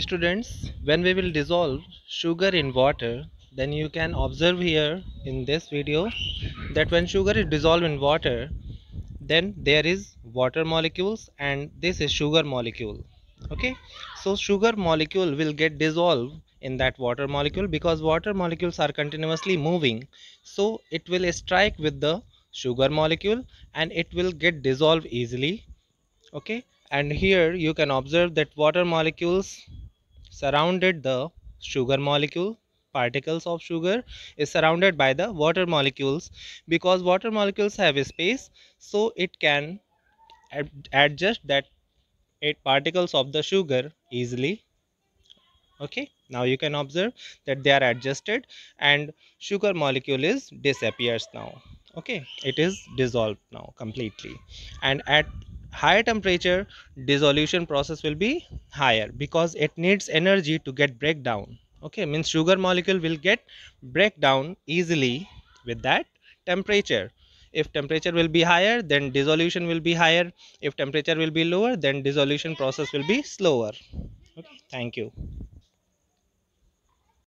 students when we will dissolve sugar in water then you can observe here in this video that when sugar is dissolved in water then there is water molecules and this is sugar molecule okay? So sugar molecule will get dissolved in that water molecule because water molecules are continuously moving. So it will strike with the sugar molecule and it will get dissolved easily okay? And here you can observe that water molecules surrounded the sugar molecule particles of sugar is surrounded by the water molecules. Because water molecules have a space so it can adjust that eight particles of the sugar easily. Okay now you can observe that they are adjusted and sugar molecule is disappears now. Okay it is dissolved now completely. And at higher temperature dissolution process will be higher because it needs energy to get breakdown okay means sugar molecule will get breakdown easily with that temperature. If temperature will be higher then dissolution will be higher. If temperature will be lower then dissolution process will be slower. Okay thank you